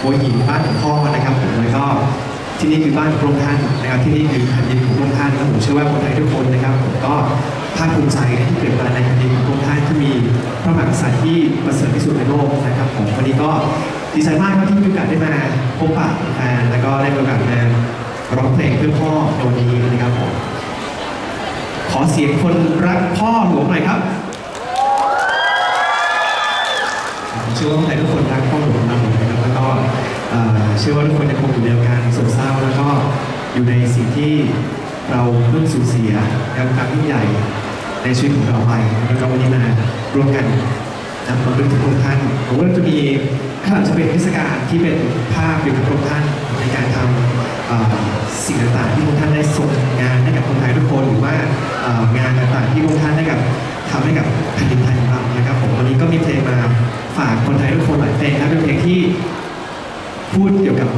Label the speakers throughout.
Speaker 1: หัวหินบ้านของพ่อนะครับผมแล้วก็ที่นี่คือบ้านของพระองค์ท่านนะครับ ที่นี่คือแผ่นดินของพระองค์ท่านและผมเชื่อว่าคนไทยทุกคนนะครับผมก็ภาคภูมิใจที่เกิดมาในแผ่นดินของพระองค์ท่านที่มีพระมหากษัตริย์ที่ประเสริฐที่สุดในโลกนะครับผมวันนี้ก็ดีใจมากครับที่มีโอกาสได้มาพบปะแฟนแล้วก็ได้มีโอกาสมาร้องเพลงเพื่อพ่อในวันนี้นะครับผมขอเสียงคนรักพ่อหลวงหน่อยครับผมเชื่อว่าคนไทยทุกคน เชื่อว่าทุกคนยังคงอยู่ในอาการโศกเศร้าแล้วก็อยู่ในสิ่งที่เราเพิ่งสูญเสียกับการยิ่งใหญ่ในชีวิตของเราไปแล้วก็วันนี้มาร่วมกันนำความรู้ถึงพระท่านผมว่าจะมีข้างหลังจะเป็นเทศกาลที่เป็นภาพเกี่ยวกับพระท่านในการทำสิ่งต่างๆที่พระท่านได้ส่งงานให้กับคนไทยทุกคนหรือว่างานต่างๆที่พระท่านได้กับทำให้กับแผ่นดินไทยของเรานะครับผมวันนี้ก็มีเพลงมาฝากคนไทยทุกคนหลายเพลงนะเป็นเพลงที่ พูดเกี่ยวกับ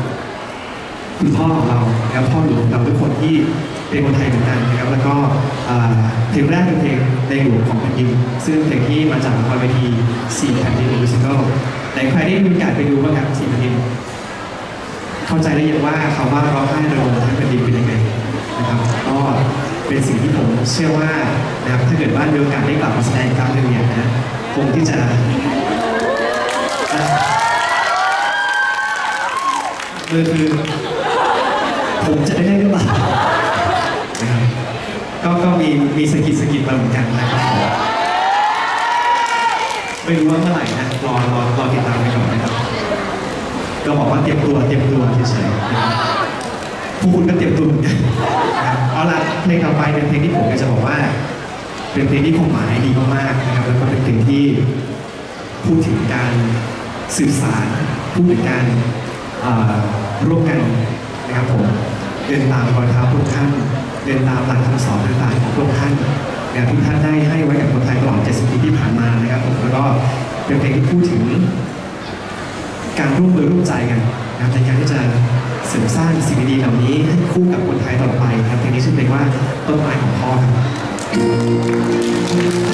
Speaker 1: คุณพ่อของเรานะครับพ่อหลวงเราทุกคนที่เป็นคนไทยเหมือนกันนะครับ แล้วก็เพลงแรกเป็นเพลงในหลวงของแผ่นดินซึ่งเพลงที่มาจากละครเวทีสี่แผ่นดินมิวสิควลแต่ใครได้มีโอกาสไปดูบ้างครับสี่แผ่นดินเข้าใจได้ยังว่าคำว่าร้องไห้ระงมทั้งแผ่นดินเป็นยังไงนะครับก็เป็นสิ่งที่ผมเชื่อว่านะครับถ้าเกิดว่ามีโอกาสได้กลับมาแสดงครั้งหนึ่งเนี่ยนะคงที่จะ คือคือผมจะได้เล่นหรือเปล่านะครับก็ก็มีมีสกิดสกิดมาเหมือนกันนะครับไม่รู้ว่าเมื่อไหร่นะรอรอรอติดตามไปก่อนนะครับ ก็บอกว่าเตรียมตัวเตรียมตัวเฉยๆนะครับผู้คุณก็เตรียมตัวเหมือนกันะครับเอาละเพลงต่อไปเป็นเพลงที่ผมอยากจะบอกว่า เป็นเพลงที่ความหมายดีมากๆนะครับแล้วก็เป็นเพลงที่พูดถึงการสื่อสารพูดถึงการ ร่วมกันนะครับผมเดินตามรอยเท้าพระองค์ท่านเดินตามหลักคำสอนต่างๆของพระองค์ท่านนะที่ท่านได้ให้ไว้กับคนไทยตลอด 70 ปีที่ผ่านมานะครับผมแล้วก็เป็นเพลงที่พูดถึง การร่วมมือร่วมใจกันนะในการที่จะเสริมสร้างสิ่งดีๆเหล่านี้ให้คู่กับคนไทยตลอไปครับเพลงนี้ชื่อเพลงว่าต้นไม้ของพ่อครับ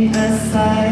Speaker 1: ลู